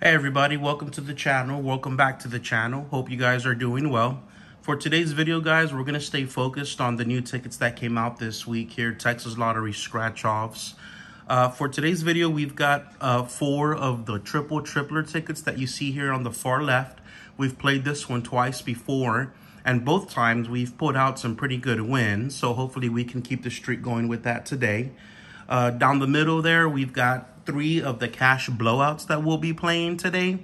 Hey everybody, welcome to the channel. Welcome back to the channel. Hope you guys are doing well. For today's video, guys, we're going to stay focused on the new tickets that came out this week here, Texas Lottery Scratch-Offs. Uh, for today's video, we've got uh, four of the triple tripler tickets that you see here on the far left. We've played this one twice before, and both times we've put out some pretty good wins, so hopefully we can keep the streak going with that today. Uh, down the middle there, we've got three of the cash blowouts that we'll be playing today.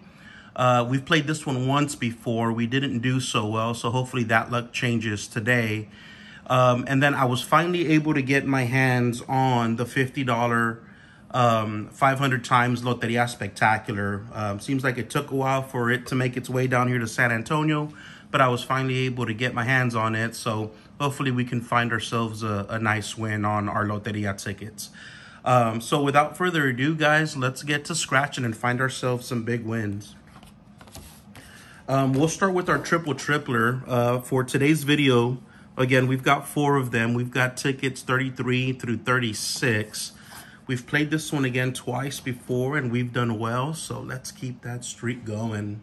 Uh, we've played this one once before. We didn't do so well, so hopefully that luck changes today. Um, and then I was finally able to get my hands on the $50 um, 500 times Loteria Spectacular. Um, seems like it took a while for it to make its way down here to San Antonio, but I was finally able to get my hands on it. So hopefully we can find ourselves a, a nice win on our Loteria tickets. Um, so without further ado, guys, let's get to scratching and find ourselves some big wins. Um, we'll start with our triple tripler. Uh, for today's video, again, we've got four of them. We've got tickets 33 through 36. We've played this one again twice before, and we've done well, so let's keep that streak going.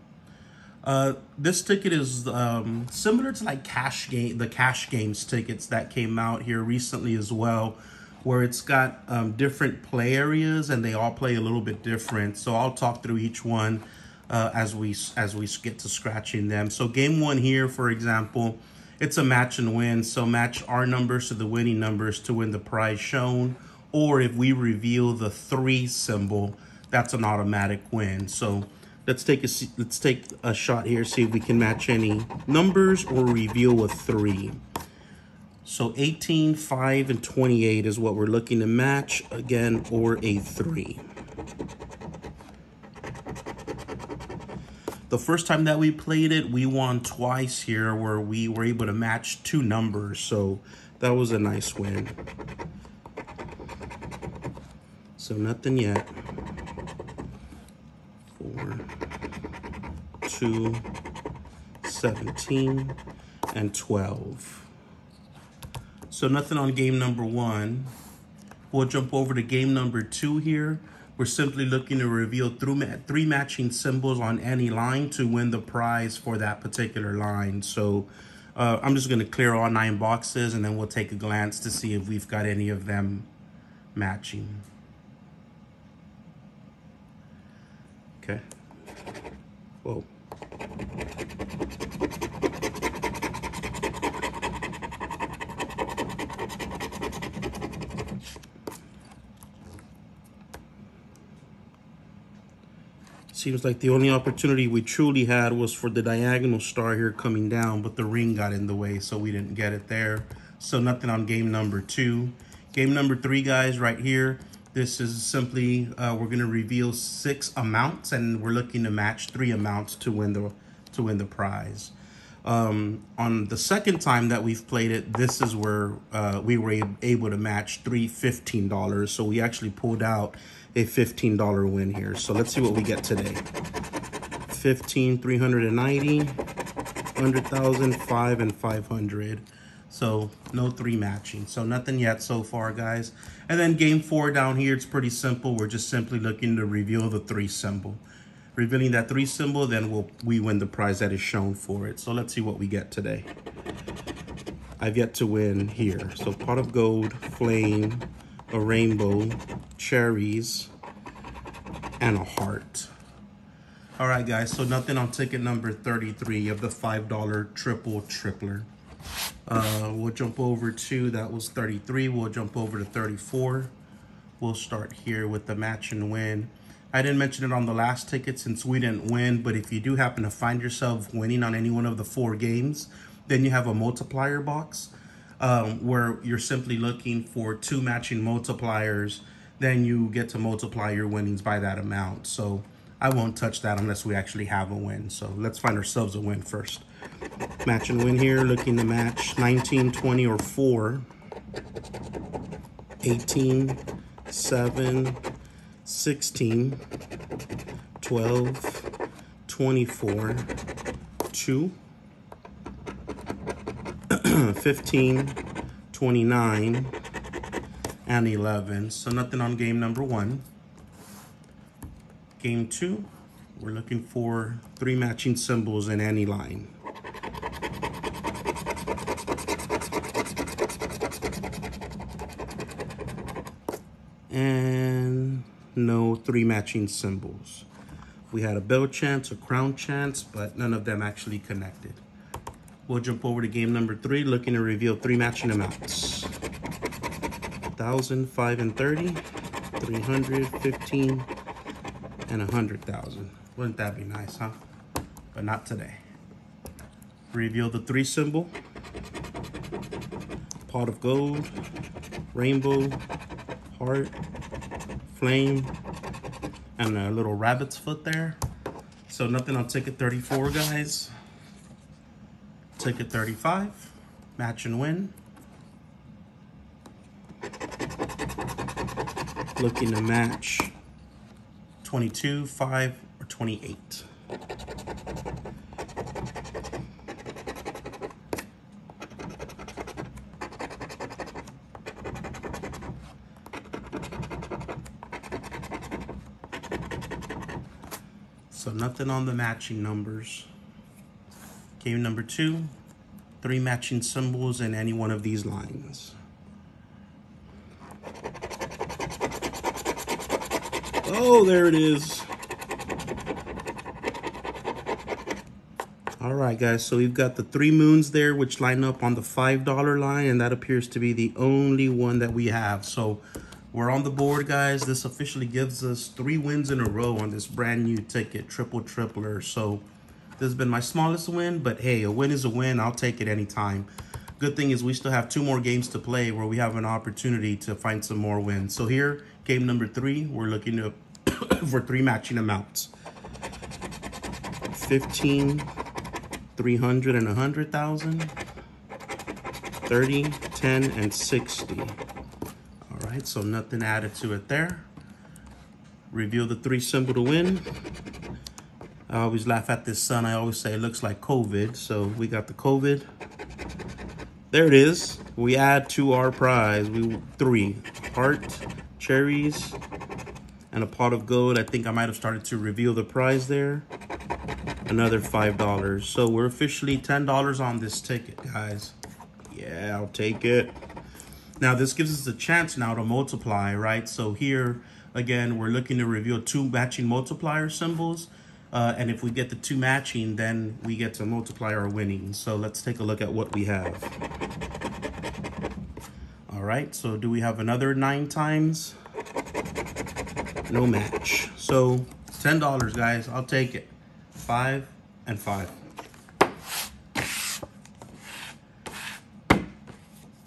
Uh, this ticket is um, similar to like cash game, the cash games tickets that came out here recently as well where it's got um, different play areas and they all play a little bit different. So I'll talk through each one uh, as we as we get to scratching them. So game one here, for example, it's a match and win. So match our numbers to the winning numbers to win the prize shown. Or if we reveal the three symbol, that's an automatic win. So let's take a let's take a shot here, see if we can match any numbers or reveal a three. So 18, 5, and 28 is what we're looking to match, again, or a 3. The first time that we played it, we won twice here where we were able to match two numbers. So that was a nice win. So nothing yet. 4, 2, 17, and 12. So nothing on game number one. We'll jump over to game number two here. We're simply looking to reveal three matching symbols on any line to win the prize for that particular line. So uh, I'm just going to clear all nine boxes and then we'll take a glance to see if we've got any of them matching. Okay. Whoa. Seems like the only opportunity we truly had was for the diagonal star here coming down, but the ring got in the way, so we didn't get it there. So nothing on game number two. Game number three, guys, right here. This is simply, uh, we're gonna reveal six amounts and we're looking to match three amounts to win the, to win the prize. Um, on the second time that we've played it, this is where uh, we were able to match three $15. So we actually pulled out a $15 win here. So let's see what we get today. 15, 390, 100,000, 5, and 500. So no three matching. So nothing yet so far, guys. And then game four down here, it's pretty simple. We're just simply looking to reveal the three symbol. Revealing that three symbol, then we'll, we win the prize that is shown for it. So let's see what we get today. I've yet to win here. So pot of gold, flame, a rainbow, cherries, and a heart. All right, guys, so nothing on ticket number 33 of the $5 triple tripler. Uh, we'll jump over to, that was 33. We'll jump over to 34. We'll start here with the match and win. I didn't mention it on the last ticket since we didn't win, but if you do happen to find yourself winning on any one of the four games, then you have a multiplier box um, where you're simply looking for two matching multipliers, then you get to multiply your winnings by that amount. So I won't touch that unless we actually have a win. So let's find ourselves a win first. Match and win here, looking to match 19, 20, or 4. 18, 7, 16, 12, 24, 2, 15, 29, and 11. So nothing on game number one. Game two, We're looking for three matching symbols in any line. And no three matching symbols. We had a bell chance, a crown chance, but none of them actually connected. We'll jump over to game number three, looking to reveal three matching amounts. 1,000, 5, and 30, 300, 15, and 100,000. Wouldn't that be nice, huh? But not today. Reveal the three symbol, pot of gold, rainbow, heart, flame, and a little rabbit's foot there. So nothing on ticket 34, guys. Ticket 35, match and win. Looking to match 22, 5, or 28. So nothing on the matching numbers. Game number two, three matching symbols in any one of these lines. Oh, there it is. All right, guys, so we've got the three moons there, which line up on the $5 line, and that appears to be the only one that we have. So we're on the board, guys. This officially gives us three wins in a row on this brand new ticket, triple tripler. So this has been my smallest win, but hey, a win is a win. I'll take it anytime. Good thing is we still have two more games to play where we have an opportunity to find some more wins. So here, game number three, we're looking to for three matching amounts. 15, 300 and 100,000, 30, 10, and 60 All right, so nothing added to it there. Reveal the three symbol to win. I always laugh at this sun. I always say it looks like COVID. So we got the COVID. There it is. We add to our prize. We three heart, cherries, and a pot of gold. I think I might have started to reveal the prize there. Another five dollars. So we're officially ten dollars on this ticket, guys. Yeah, I'll take it. Now this gives us a chance now to multiply, right? So here, again, we're looking to reveal two matching multiplier symbols. Uh, and if we get the two matching, then we get to multiply our winnings. So let's take a look at what we have. All right, so do we have another nine times? No match. So $10, guys, I'll take it. Five and five.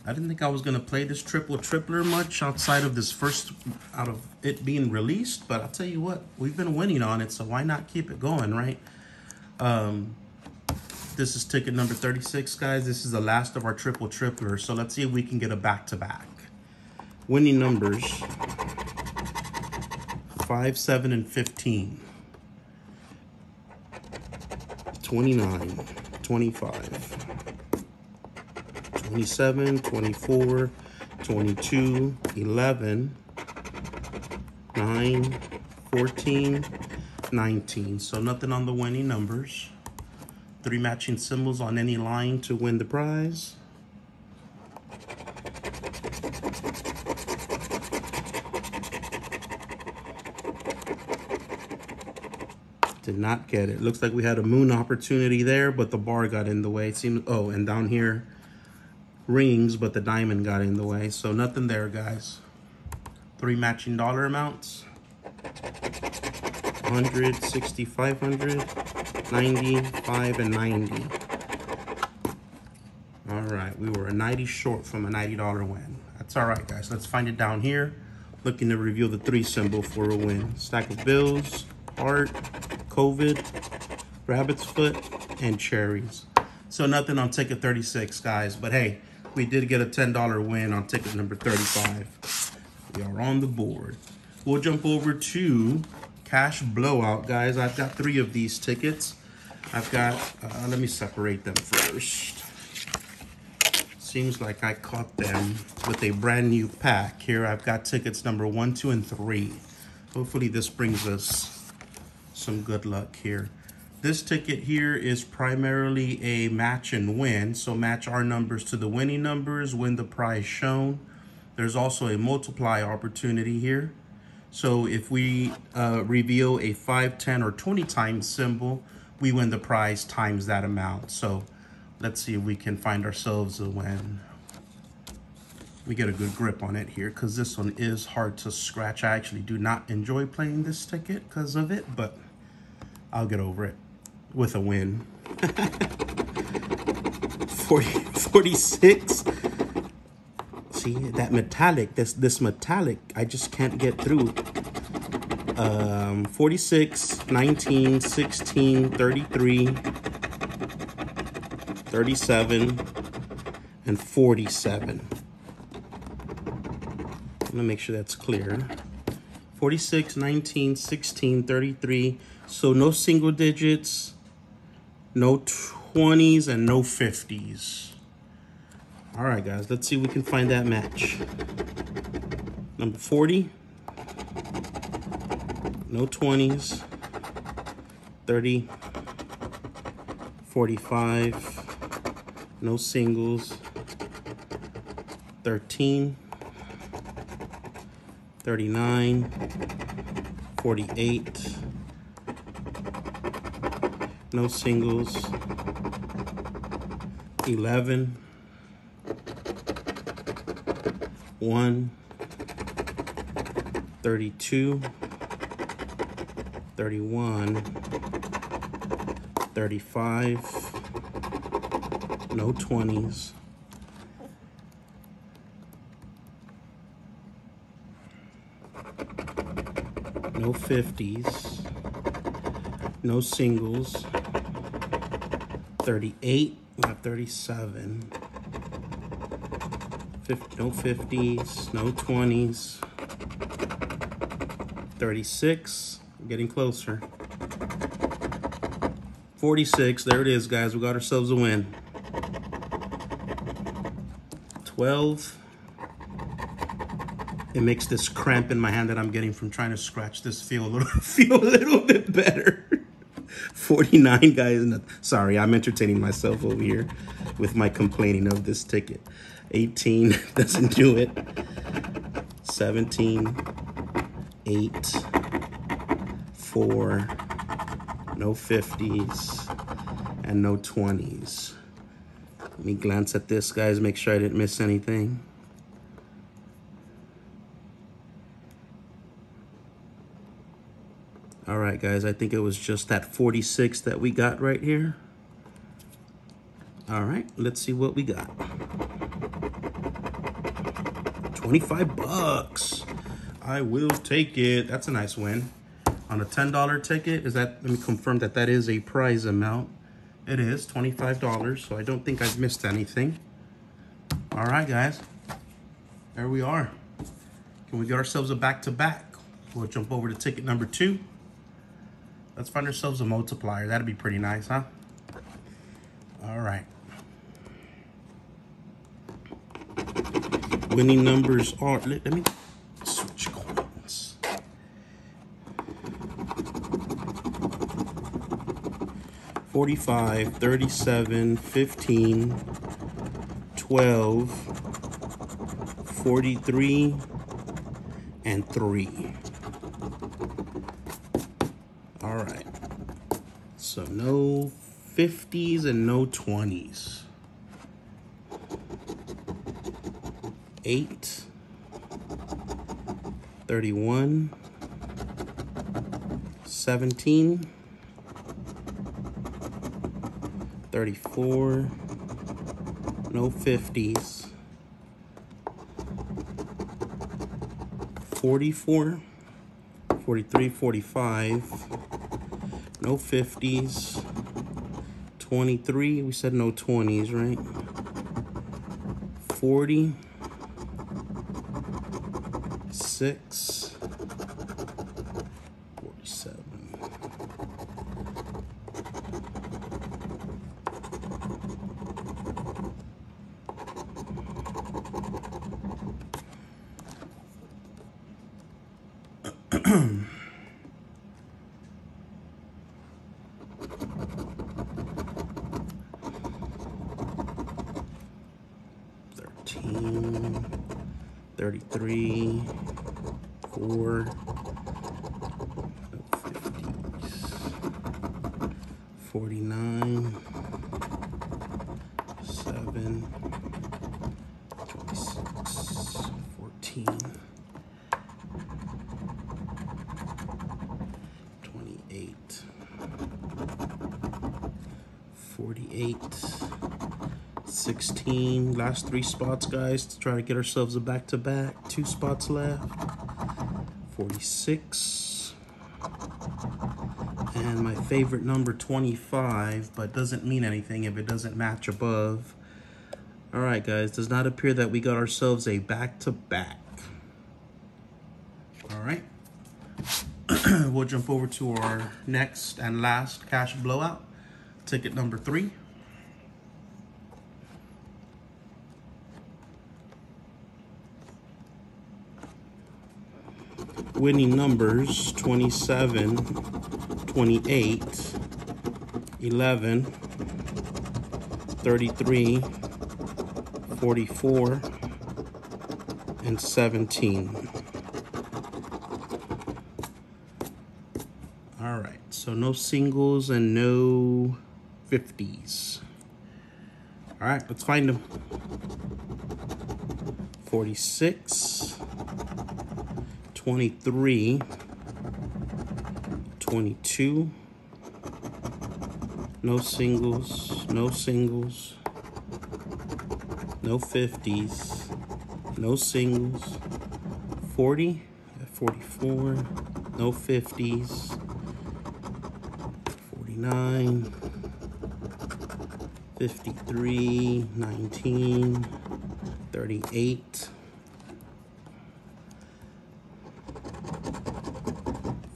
I didn't think I was going to play this triple tripler much outside of this first, out of it being released. But I'll tell you what, we've been winning on it, so why not keep it going, right? Um, this is ticket number 36, guys. This is the last of our triple tripler. So let's see if we can get a back-to-back. -back. Winning numbers, 5, 7, and 15. 29, 25. 27, 24, 22, 11, 9, 14, 19. So nothing on the winning numbers. Three matching symbols on any line to win the prize. Did not get it. Looks like we had a moon opportunity there, but the bar got in the way. It seems, oh, and down here, rings, but the diamond got in the way. So nothing there, guys. Three matching dollar amounts. 100, 60, 500, 90, 5, and 90. All right, we were a 90 short from a $90 win. That's all right, guys. Let's find it down here. Looking to reveal the three symbol for a win. Stack of bills, heart, COVID, rabbit's foot, and cherries. So nothing on ticket 36, guys. But hey, we did get a $10 win on ticket number 35. We are on the board. We'll jump over to Cash Blowout, guys. I've got three of these tickets. I've got, uh, let me separate them first. Seems like I caught them with a brand new pack. Here I've got tickets number one, two, and three. Hopefully this brings us some good luck here. This ticket here is primarily a match and win. So match our numbers to the winning numbers, win the prize shown. There's also a multiply opportunity here. So if we uh, reveal a 5, 10, or 20 times symbol, we win the prize times that amount. So let's see if we can find ourselves a win. We get a good grip on it here because this one is hard to scratch. I actually do not enjoy playing this ticket because of it, but I'll get over it with a win. 40, 46. See, that metallic, this, this metallic, I just can't get through. Um, 46, 19, 16, 33, 37, and 47. Let me make sure that's clear. 46, 19, 16, 33. So no single digits no 20s, and no 50s. All right, guys, let's see if we can find that match. Number 40, no 20s, 30, 45, no singles, 13, 39, 48, no singles. 11. 1. 32. 31. 35. No 20s. No 50s. No singles. 38, we have 37. 50, no 50s, no 20s. 36, getting closer. 46, there it is, guys. We got ourselves a win. 12. It makes this cramp in my hand that I'm getting from trying to scratch this feel a little feel a little bit better. 49 guys. Sorry, I'm entertaining myself over here with my complaining of this ticket. 18 doesn't do it. 17, 8, 4, no 50s, and no 20s. Let me glance at this, guys, make sure I didn't miss anything. Guys, I think it was just that 46 that we got right here. All right, let's see what we got. 25 bucks. I will take it. That's a nice win. On a $10 ticket, is that, let me confirm that that is a prize amount. It is $25, so I don't think I've missed anything. All right, guys. There we are. Can we get ourselves a back-to-back? -back? We'll jump over to ticket number two. Let's find ourselves a multiplier. That'd be pretty nice, huh? All right. Winning numbers are, let, let me switch coins. Forty-five, thirty-seven, fifteen, twelve, forty-three, and three. All right. So no 50s and no 20s. 8, 31, 17, 34, no 50s, 44, 43, 45, no 50s. 23. We said no 20s, right? 40. 6. 47. 33, 4, 49, 7, 26, 14, 28, 48, 16. Last three spots, guys, to try to get ourselves a back-to-back. -back. Two spots left. 46. And my favorite number, 25, but doesn't mean anything if it doesn't match above. All right, guys, does not appear that we got ourselves a back-to-back. -back. All right. we'll jump over to our next and last cash blowout. Ticket number three. winning numbers 27, 28, 11, 33, 44, and 17. All right, so no singles and no 50s. All right, let's find them. 46, 23, 22, no singles, no singles, no 50s, no singles, 40, 44, no 50s, 49, 53, 19, 38,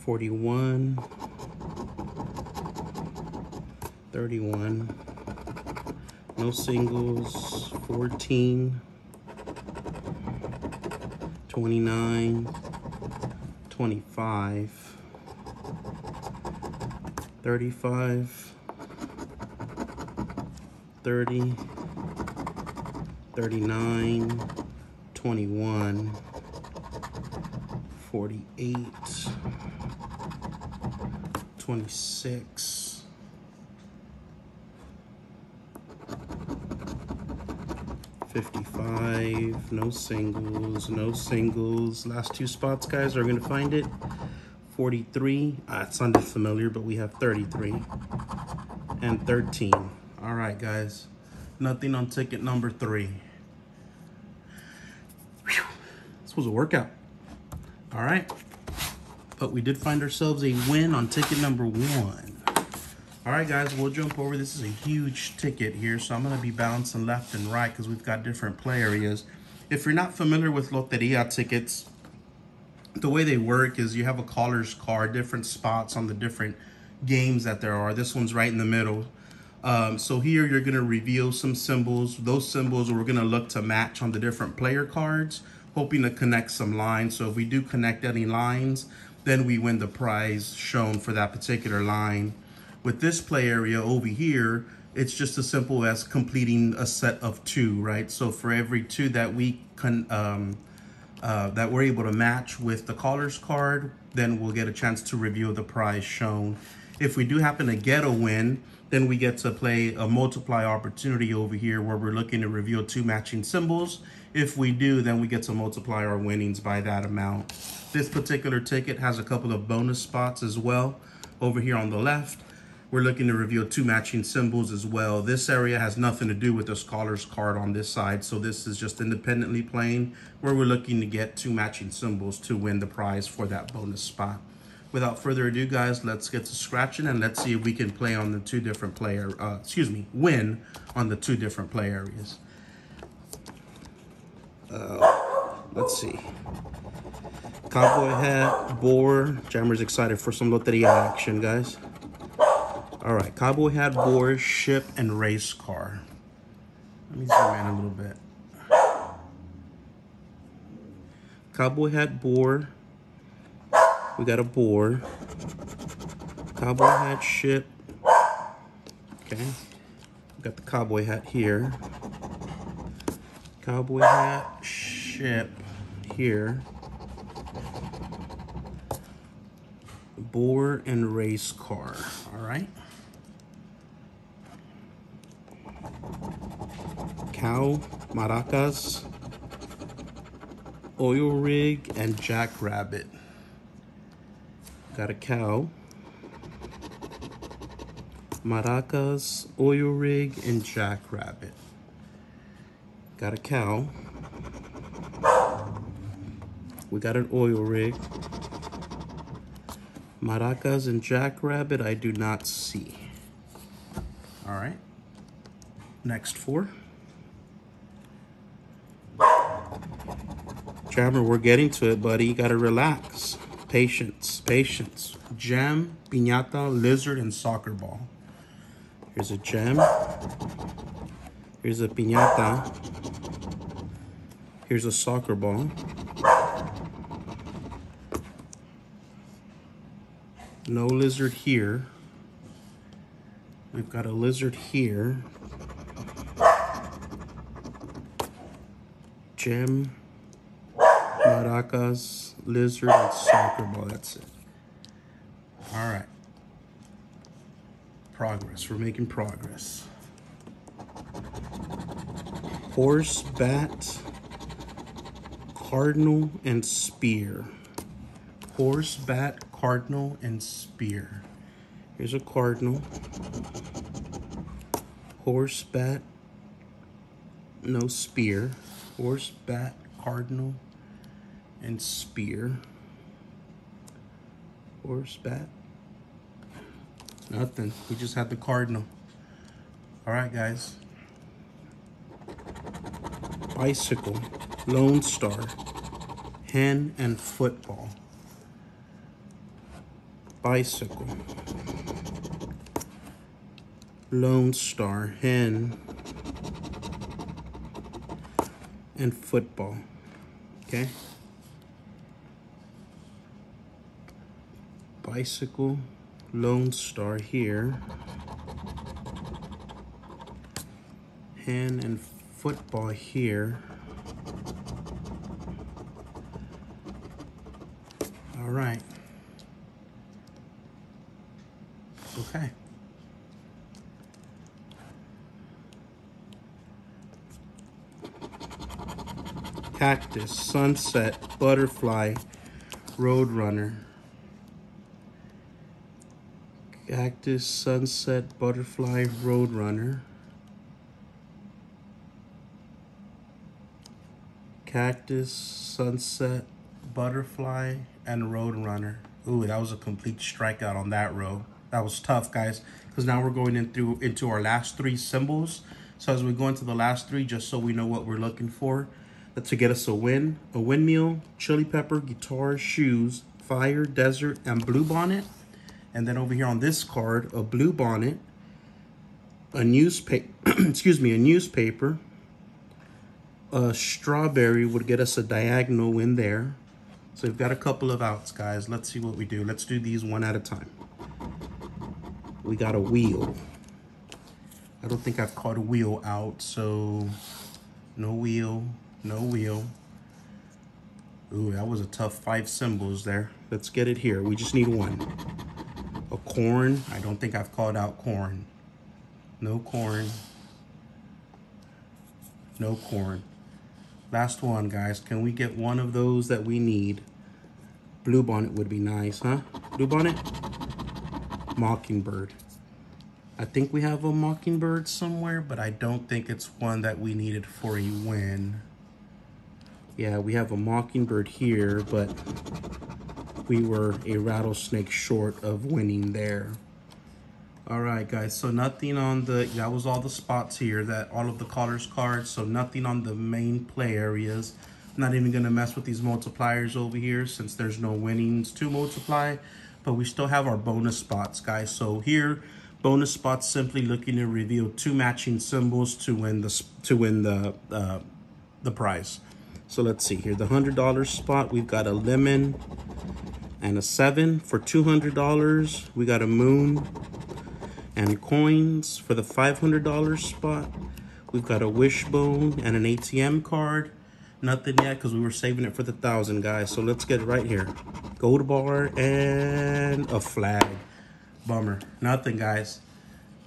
41, 31, no singles, 14, 29, 25, 35, 30, 39, 21, 48, 26. Fifty-five, no singles, no singles. Last two spots, guys, are gonna find it. Forty-three. Ah, it sounded familiar, but we have thirty-three and thirteen. All right, guys. Nothing on ticket number three. Whew. This was a workout. All right but we did find ourselves a win on ticket number one. All right, guys, we'll jump over. This is a huge ticket here, so I'm going to be balancing left and right because we've got different play areas. If you're not familiar with Loteria tickets, the way they work is you have a caller's card, different spots on the different games that there are. This one's right in the middle. Um, so here you're going to reveal some symbols. Those symbols we're going to look to match on the different player cards, hoping to connect some lines. So if we do connect any lines, then we win the prize shown for that particular line. With this play area over here, it's just as simple as completing a set of two, right? So for every two that we can, um, uh, that we're able to match with the caller's card, then we'll get a chance to reveal the prize shown. If we do happen to get a win, then we get to play a multiply opportunity over here where we're looking to reveal two matching symbols. If we do, then we get to multiply our winnings by that amount. This particular ticket has a couple of bonus spots as well. Over here on the left, we're looking to reveal two matching symbols as well. This area has nothing to do with the scholar's card on this side, so this is just independently playing where we're looking to get two matching symbols to win the prize for that bonus spot without further ado, guys, let's get to scratching and let's see if we can play on the two different player, uh, excuse me, win on the two different play areas. Uh, let's see. Cowboy hat, boar. Jammer's excited for some loteria action, guys. All right, cowboy hat, boar, ship, and race car. Let me zoom in a little bit. Cowboy hat, boar, we got a boar. Cowboy hat ship. Okay. We got the cowboy hat here. Cowboy hat ship here. Boar and race car, all right? Cow, maracas, oil rig, and jackrabbit. Got a cow, maracas, oil rig, and jackrabbit. Got a cow. We got an oil rig. Maracas and jackrabbit, I do not see. All right. Next four. Jammer, we're getting to it, buddy. You gotta relax. Patience, patience. Gem, piñata, lizard, and soccer ball. Here's a gem. Here's a piñata. Here's a soccer ball. No lizard here. We've got a lizard here. Gem, maracas, lizard, and soccer ball. That's it. All right. Progress. We're making progress. Horse, bat, cardinal, and spear. Horse, bat, cardinal, and spear. Here's a cardinal. Horse, bat, no spear. Horse, bat, cardinal, and spear. Horse, bat. Nothing. We just had the cardinal. All right, guys. Bicycle, Lone Star, hen, and football bicycle. Lone Star, hen, and football. Okay? Bicycle, Lone Star here. Hand and football here. All right. Okay. Cactus, Sunset, Butterfly, Roadrunner. Cactus, Sunset, Butterfly, Roadrunner. Cactus, Sunset, Butterfly, and Roadrunner. Ooh, that was a complete strikeout on that row that was tough, guys, because now we're going in through into our last three symbols. So as we go into the last three, just so we know what we're looking for, to get us a win, a windmill, chili pepper, guitar, shoes, fire, desert, and blue bonnet. And then over here on this card, a blue bonnet, a newspaper, excuse me, a newspaper, a strawberry would get us a diagonal in there. So we've got a couple of outs, guys. Let's see what we do. Let's do these one at a time we got a wheel. I don't think I've caught a wheel out, so no wheel, no wheel. Ooh, that was a tough five symbols there. Let's get it here. We just need one. A corn. I don't think I've called out corn. No corn. No corn. Last one, guys. Can we get one of those that we need? Blue bonnet would be nice, huh? Blue bonnet? Mockingbird. I think we have a Mockingbird somewhere, but I don't think it's one that we needed for a win. Yeah, we have a Mockingbird here, but we were a rattlesnake short of winning there. All right, guys, so nothing on the, that was all the spots here, that all of the callers cards, so nothing on the main play areas. not even gonna mess with these multipliers over here since there's no winnings to multiply but we still have our bonus spots, guys. So here, bonus spots simply looking to reveal two matching symbols to win the to win the uh, the prize. So let's see here. The hundred dollars spot, we've got a lemon and a seven for two hundred dollars. We got a moon and coins for the five hundred dollars spot. We've got a wishbone and an ATM card. Nothing yet because we were saving it for the thousand, guys. So let's get right here. Gold bar and a flag. Bummer. Nothing, guys.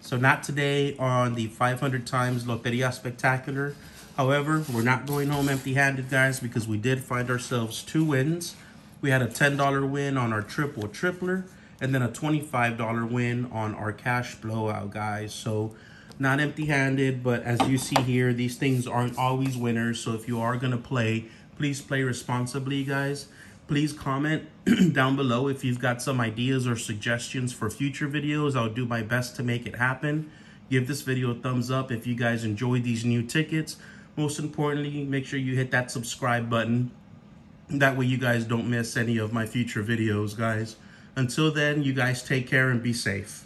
So not today on the 500 times Loteria Spectacular. However, we're not going home empty-handed, guys, because we did find ourselves two wins. We had a $10 win on our triple tripler and then a $25 win on our cash blowout, guys. So not empty-handed, but as you see here, these things aren't always winners. So if you are going to play, please play responsibly, guys. Please comment down below if you've got some ideas or suggestions for future videos. I'll do my best to make it happen. Give this video a thumbs up if you guys enjoyed these new tickets. Most importantly, make sure you hit that subscribe button. That way you guys don't miss any of my future videos, guys. Until then, you guys take care and be safe.